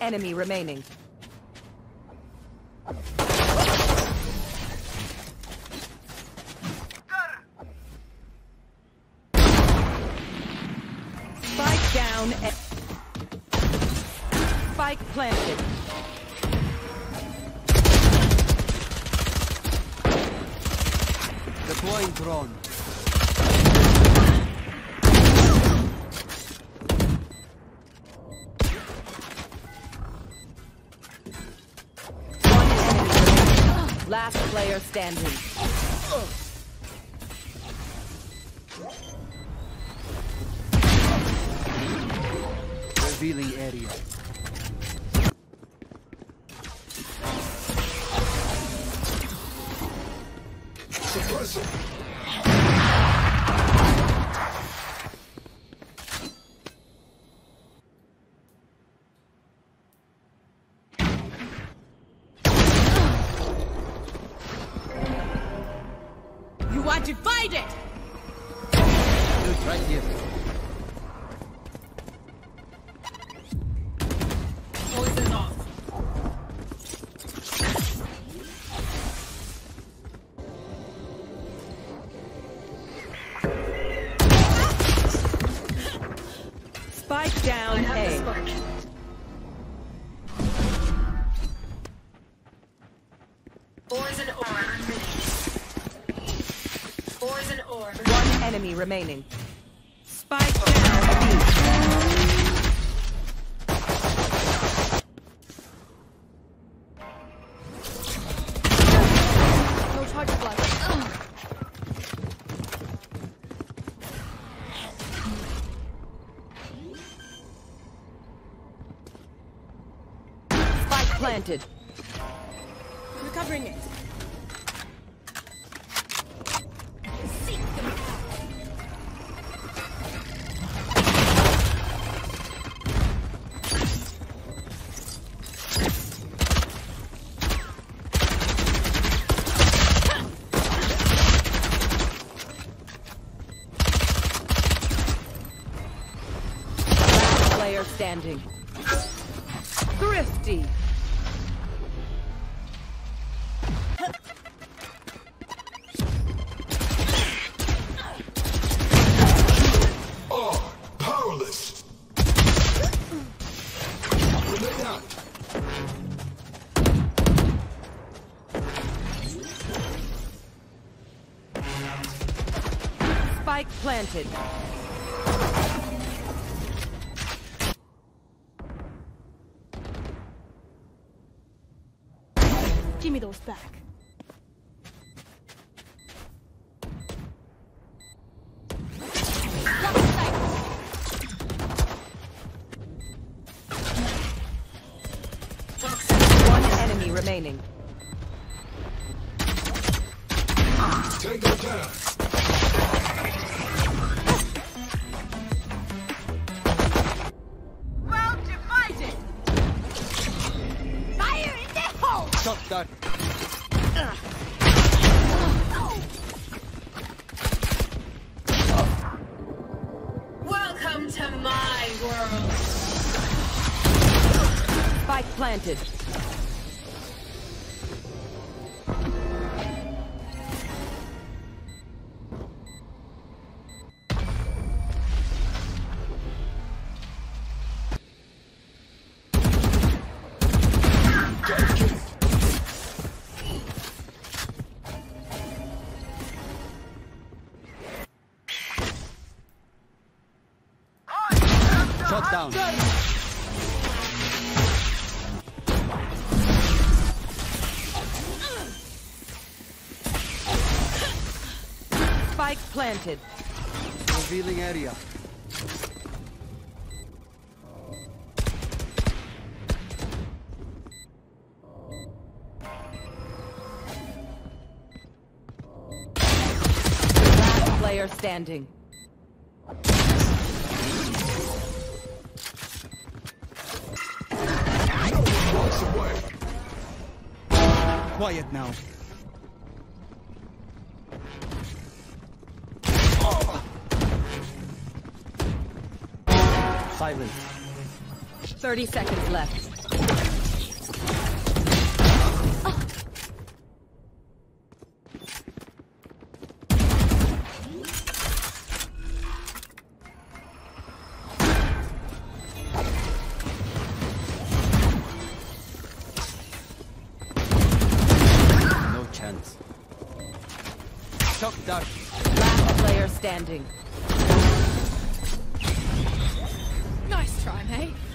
enemy remaining. You enemy remaining. Spike down No charge blood. Spike planted. Planted. Give me those back. One enemy remaining. Hole! Shot. Welcome to my world! Spike planted. Area. Last player standing. Quiet now. Silence. 30 seconds left. Nice try, mate.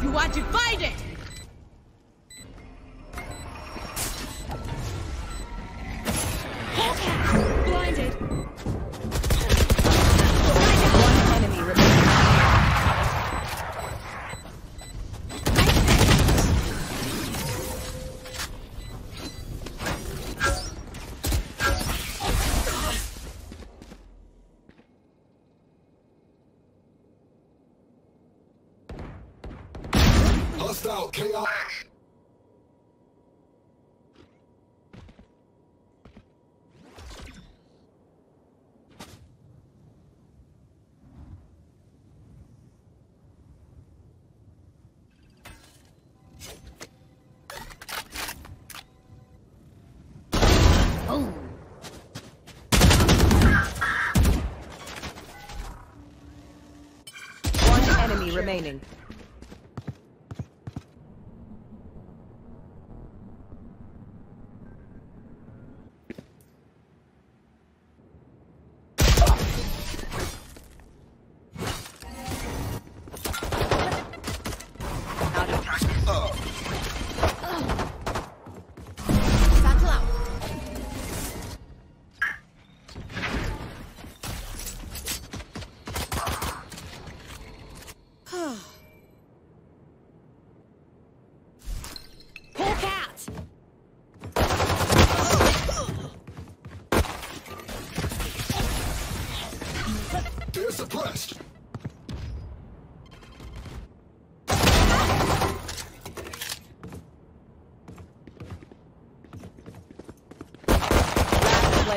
You are divided! remaining.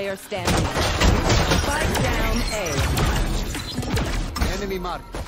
player standing. Down A. Enemy marked.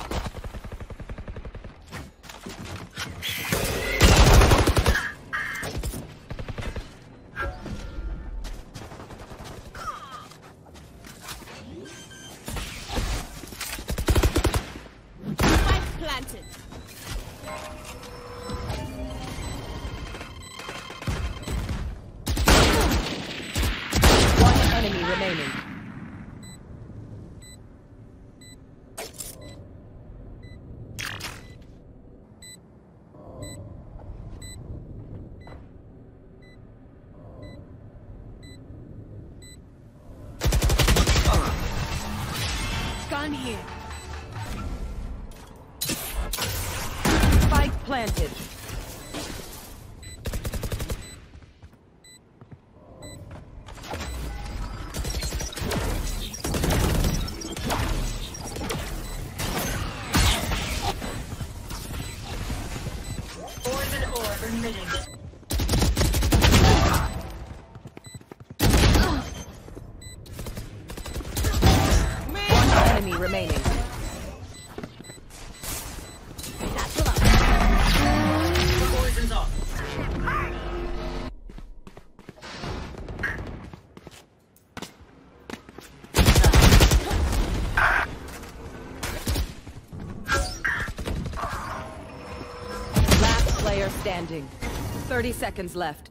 30 seconds left.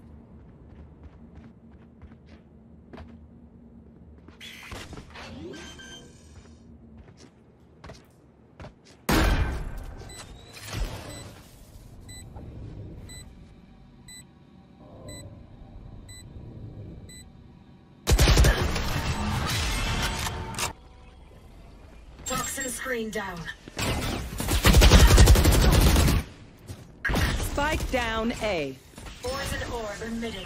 Toxin screen down. Spike down A. Poison orb emitting.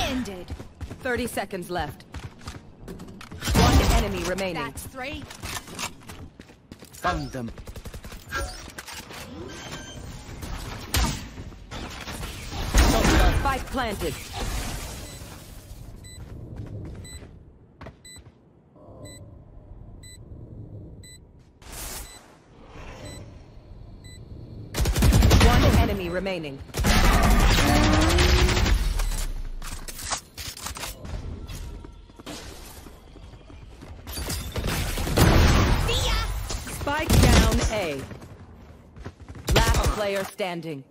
Ended. 30 seconds left. One enemy remaining. That's three. Found them. Spike planted. One enemy remaining. Spike down A. Last player standing.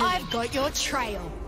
I've got your trail.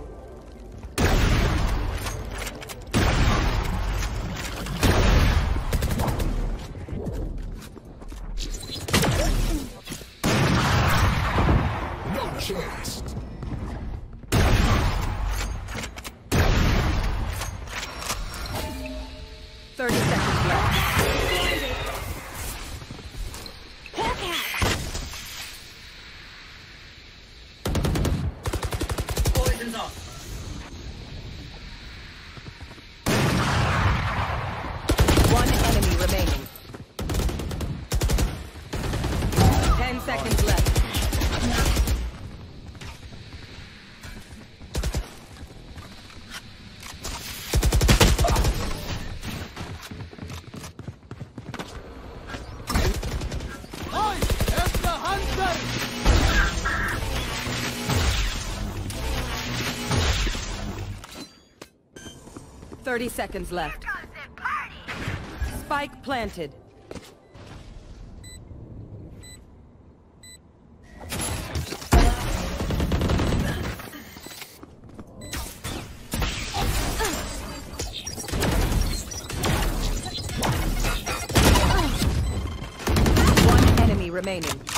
30 seconds left. Spike planted. remaining.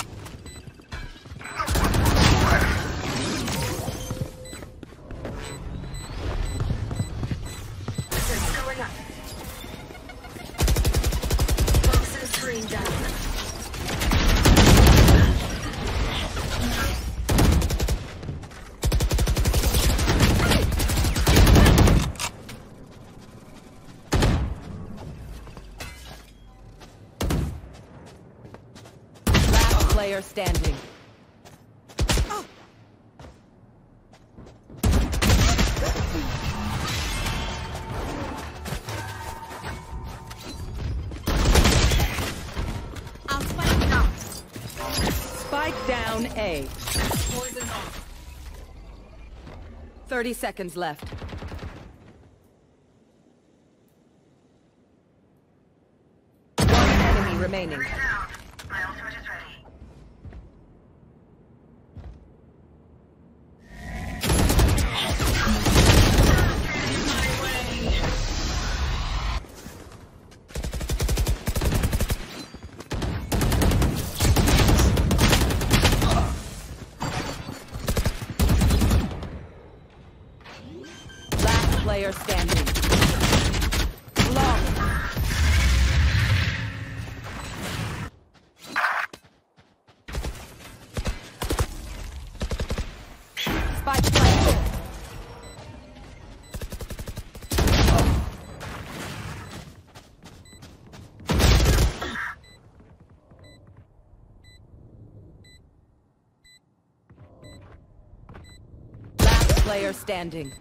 30 seconds left. One enemy remaining. Player standing.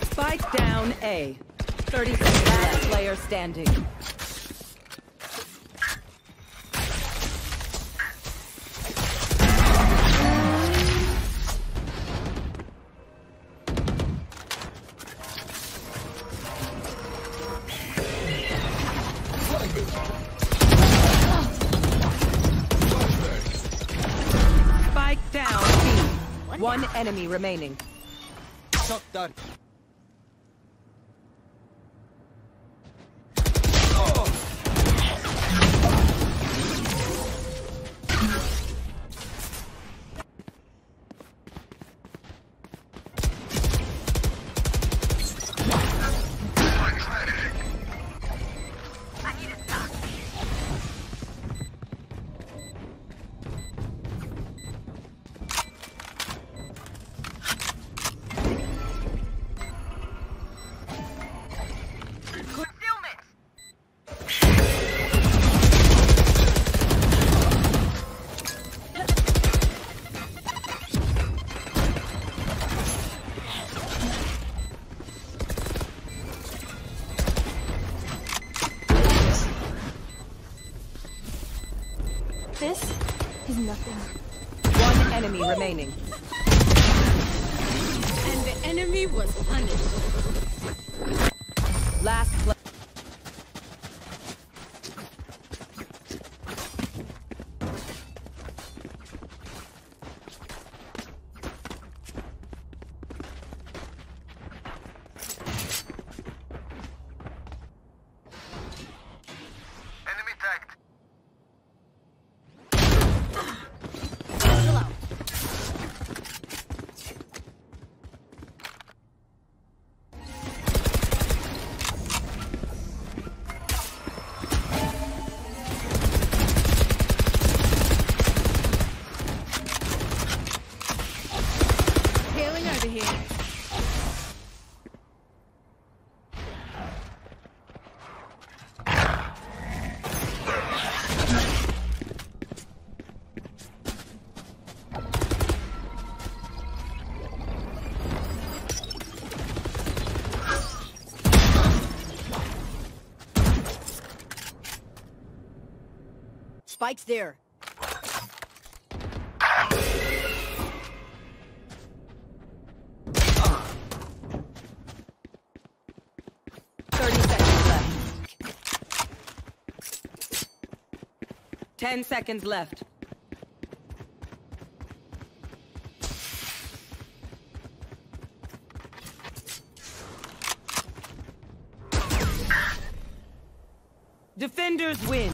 Spike down A. 30 seconds last player standing. Enemy remaining. Shock dart. This is nothing. One enemy remaining. And the enemy was punished. Last play. Spike's there. Thirty seconds left. Ten seconds left. Defenders win.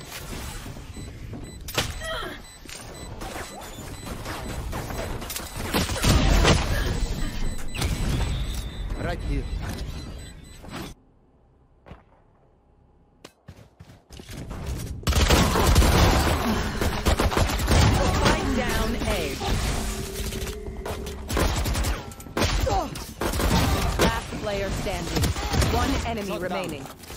standing. One enemy remaining. down.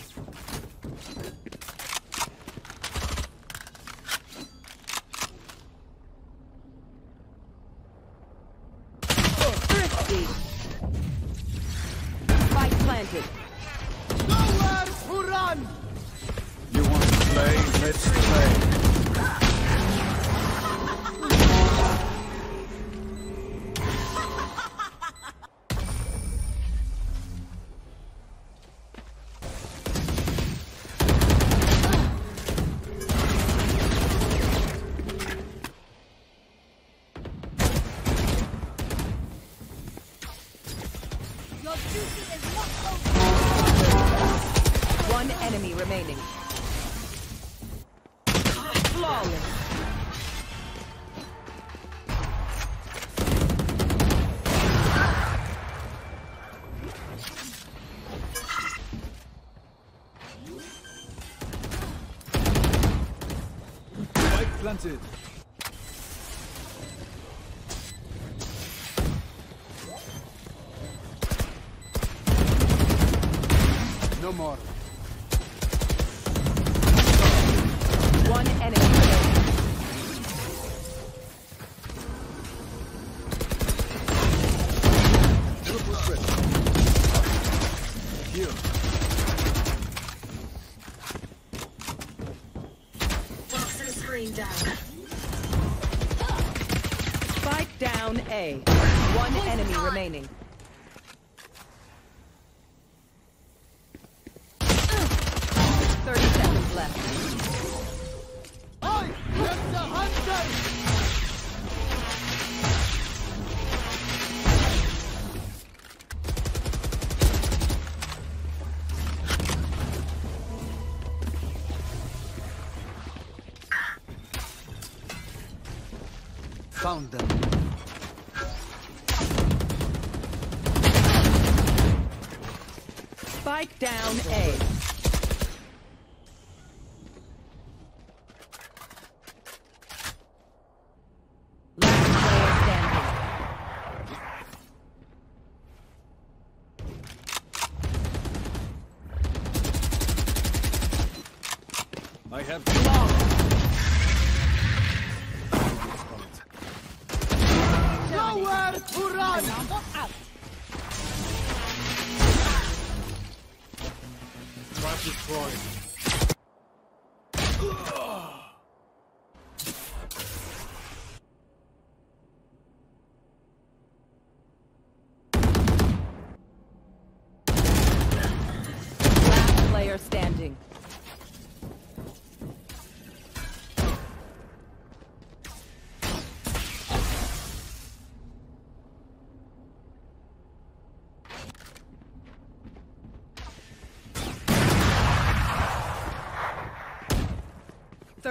Remaining. Ah, flawless. Down A. I have Nowhere to run! Destroyed.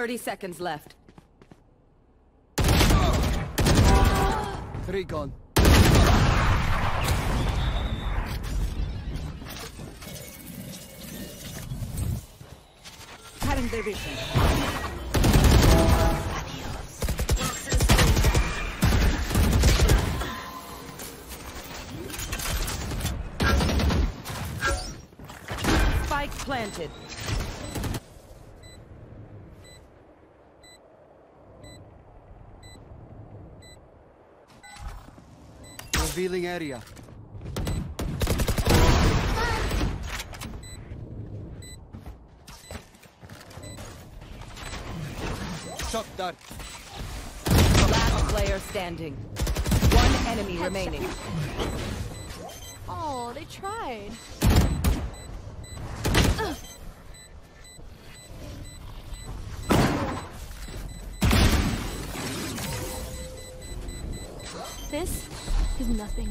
30 seconds left. Recon. Cutting their vision. planted. Revealing area. Shock dart. Last player standing. One enemy remaining. Oh, they tried. Nothing.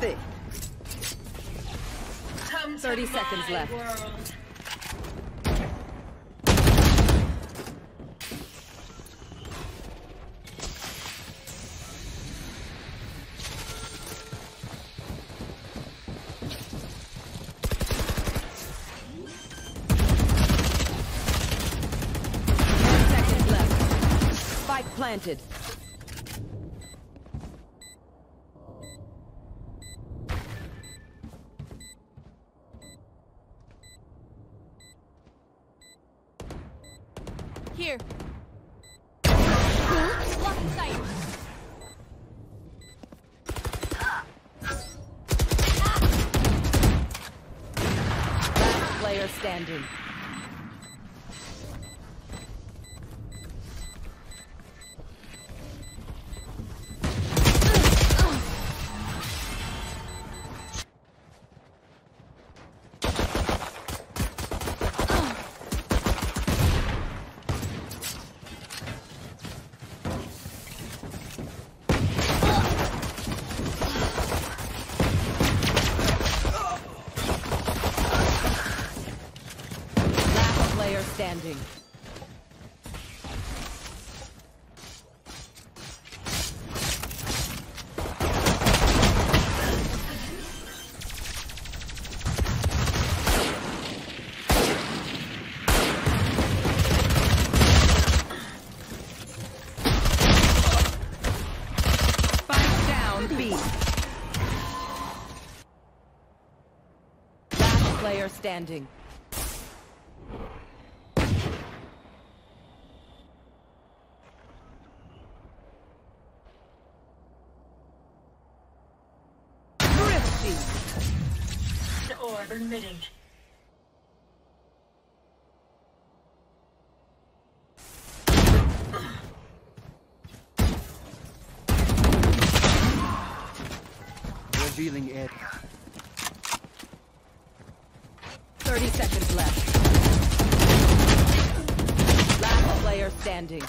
Thick. Come to 30 seconds my left. World. Ten seconds left. Spike planted. Here. Last player standing. Player standing. Thrifty. Orb emitting. Revealing area. 30 seconds left. Last player standing.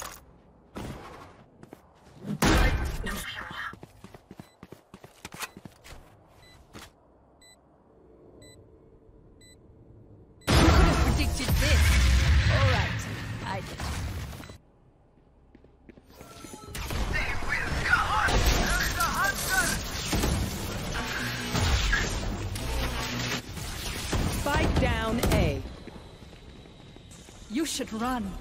Should run.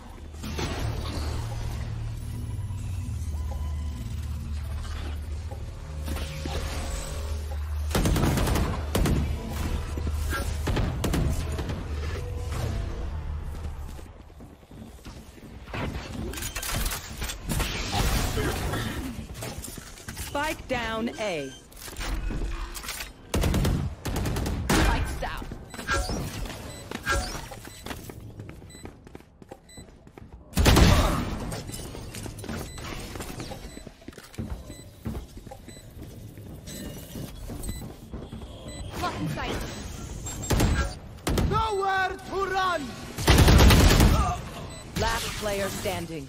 Player standing.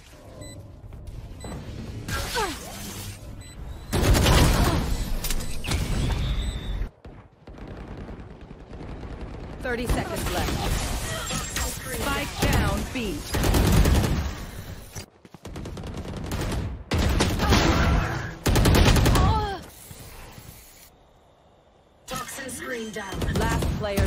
Thirty seconds left. Spike down B. Toxin screen down. Last player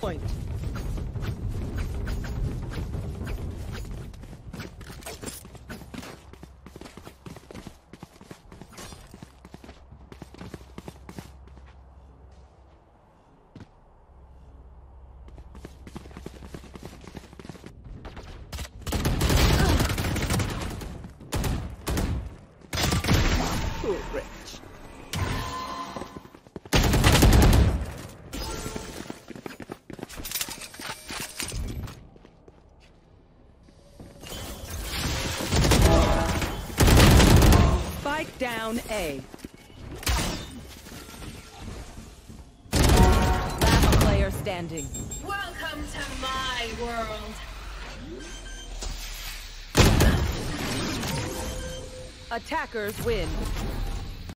Point. Spike down A. Last player standing. Welcome to my world. Attackers win.